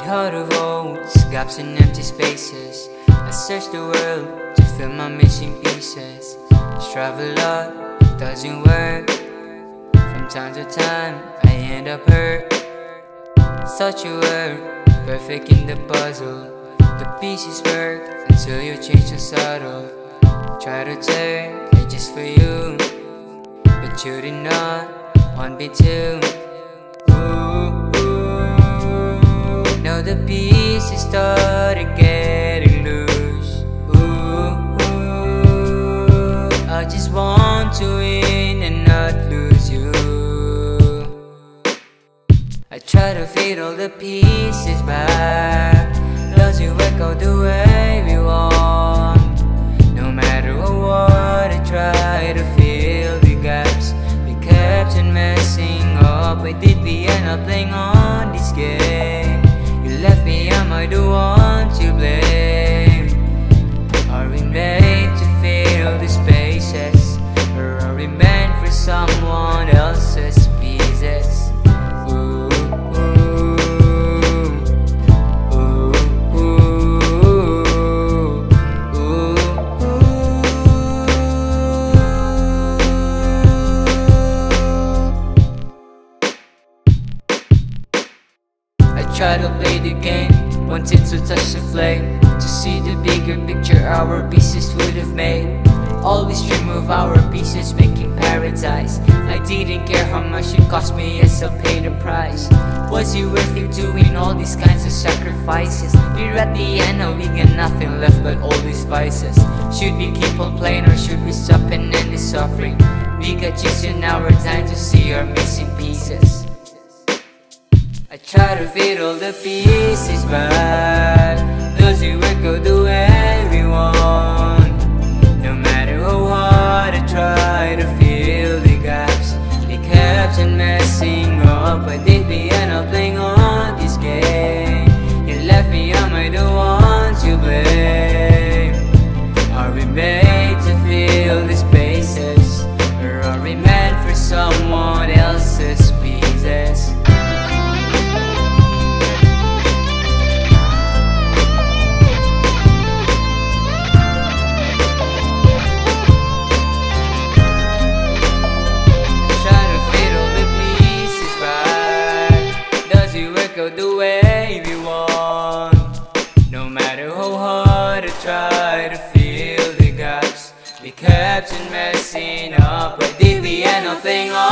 heart of holes, gaps and empty spaces. I search the world to fill my missing pieces. Strive a lot, it doesn't work. From time to time, I end up hurt. Such a word, perfect in the puzzle. The pieces work until you change the subtle. Try to turn it just for you But you did not want me to the pieces started getting loose Ooh, ooh. I just want to win and not lose you I try to fit all the pieces back it work out the way we want? No matter what I try to fill the gaps We kept on messing up Why did we end up playing on this game? Left me, my I try to play the game, wanted to touch the flame To see the bigger picture our pieces would have made. Always dream of our pieces making paradise. I didn't care how much it cost me, yes I'll pay the price. Was it worth it doing all these kinds of sacrifices? We're at the end now we got nothing left but all these vices. Should we keep on playing or should we stop and end this suffering? We got just an hour time to see our missing pieces. I try to fit all the pieces back it out the way we want? No matter how hard I try to fill the gaps We kept on messing up Why did we end up playing on this game? Why did we end up playing on